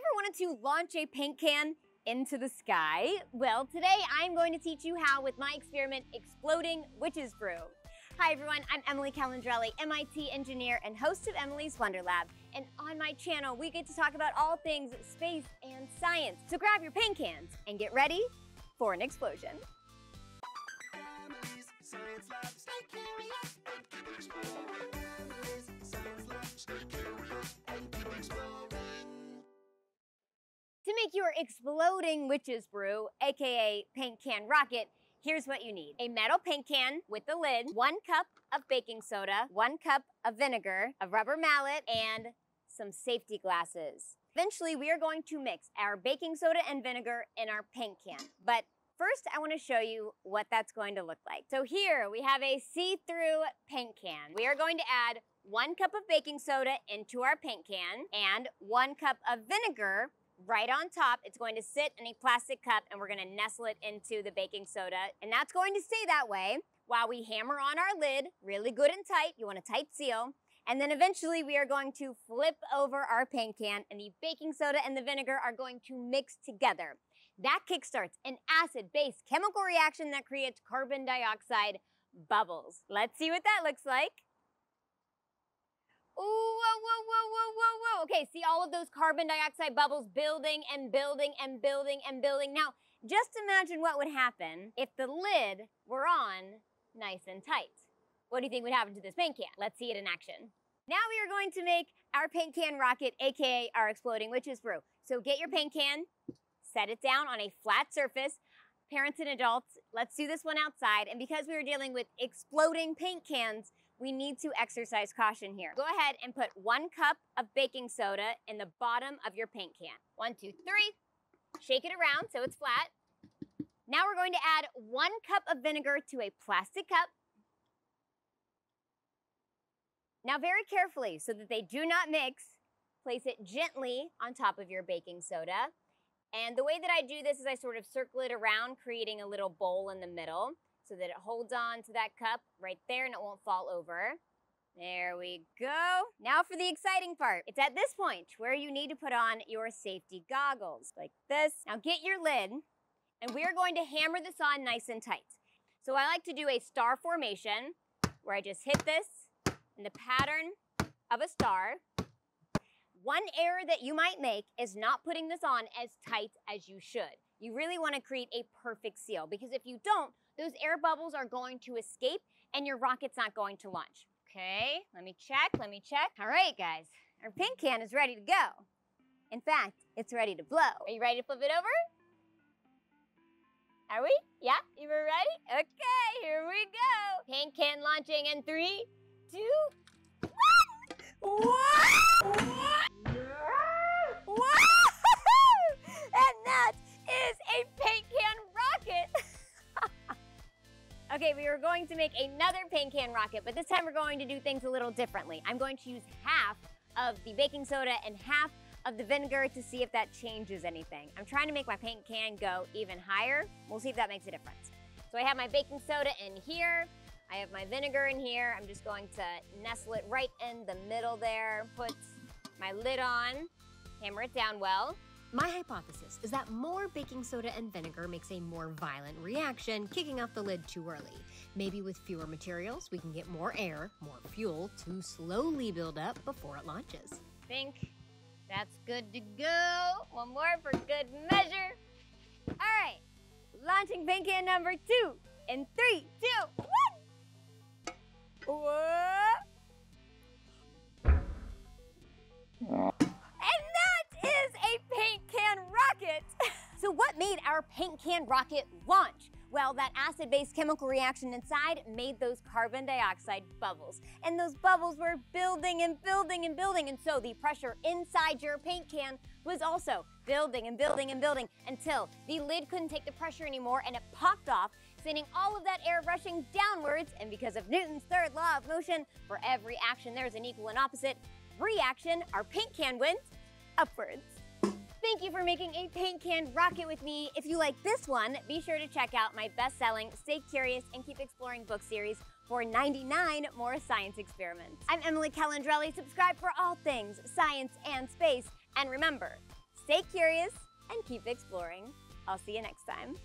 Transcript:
ever wanted to launch a paint can into the sky? Well, today I'm going to teach you how with my experiment, Exploding Witch's Brew. Hi everyone, I'm Emily Calandrelli, MIT engineer and host of Emily's Wonder Lab. And on my channel, we get to talk about all things space and science. So grab your paint cans and get ready for an explosion. Emily's Science Lab. Stay curious and keep exploring. Make your exploding witch's brew, aka paint can rocket, here's what you need. A metal paint can with the lid, one cup of baking soda, one cup of vinegar, a rubber mallet, and some safety glasses. Eventually, we are going to mix our baking soda and vinegar in our paint can. But first, I wanna show you what that's going to look like. So here, we have a see-through paint can. We are going to add one cup of baking soda into our paint can and one cup of vinegar right on top. It's going to sit in a plastic cup and we're gonna nestle it into the baking soda. And that's going to stay that way while we hammer on our lid really good and tight. You want a tight seal. And then eventually we are going to flip over our paint can and the baking soda and the vinegar are going to mix together. That kickstarts an acid-base chemical reaction that creates carbon dioxide bubbles. Let's see what that looks like. Ooh, Okay, see all of those carbon dioxide bubbles building and building and building and building. Now, just imagine what would happen if the lid were on nice and tight. What do you think would happen to this paint can? Let's see it in action. Now we are going to make our paint can rocket, AKA our exploding witch's brew. So get your paint can, set it down on a flat surface. Parents and adults, let's do this one outside. And because we are dealing with exploding paint cans, we need to exercise caution here. Go ahead and put one cup of baking soda in the bottom of your paint can. One, two, three. Shake it around so it's flat. Now we're going to add one cup of vinegar to a plastic cup. Now very carefully, so that they do not mix, place it gently on top of your baking soda. And the way that I do this is I sort of circle it around, creating a little bowl in the middle so that it holds on to that cup right there and it won't fall over. There we go. Now for the exciting part. It's at this point where you need to put on your safety goggles like this. Now get your lid and we are going to hammer this on nice and tight. So I like to do a star formation where I just hit this in the pattern of a star. One error that you might make is not putting this on as tight as you should. You really want to create a perfect seal because if you don't, those air bubbles are going to escape and your rocket's not going to launch. Okay, let me check, let me check. All right, guys, our paint can is ready to go. In fact, it's ready to blow. Are you ready to flip it over? Are we? Yeah, you were ready? Okay, here we go. Paint can launching in three, two, one. Okay, we are going to make another paint can rocket, but this time we're going to do things a little differently. I'm going to use half of the baking soda and half of the vinegar to see if that changes anything. I'm trying to make my paint can go even higher. We'll see if that makes a difference. So I have my baking soda in here. I have my vinegar in here. I'm just going to nestle it right in the middle there. Put my lid on, hammer it down well. My hypothesis is that more baking soda and vinegar makes a more violent reaction, kicking off the lid too early. Maybe with fewer materials, we can get more air, more fuel to slowly build up before it launches. think that's good to go. One more for good measure. All right, launching paint can number two in three, two, one. Whoa. Paint can rocket launch? Well, that acid-base chemical reaction inside made those carbon dioxide bubbles. And those bubbles were building and building and building. And so the pressure inside your paint can was also building and building and building until the lid couldn't take the pressure anymore and it popped off, sending all of that air rushing downwards. And because of Newton's third law of motion, for every action there's an equal and opposite reaction, our paint can went upwards. Thank you for making a paint can rocket with me. If you like this one, be sure to check out my best-selling Stay Curious and Keep Exploring book series for 99 more science experiments. I'm Emily Calandrelli. Subscribe for all things science and space. And remember, stay curious and keep exploring. I'll see you next time.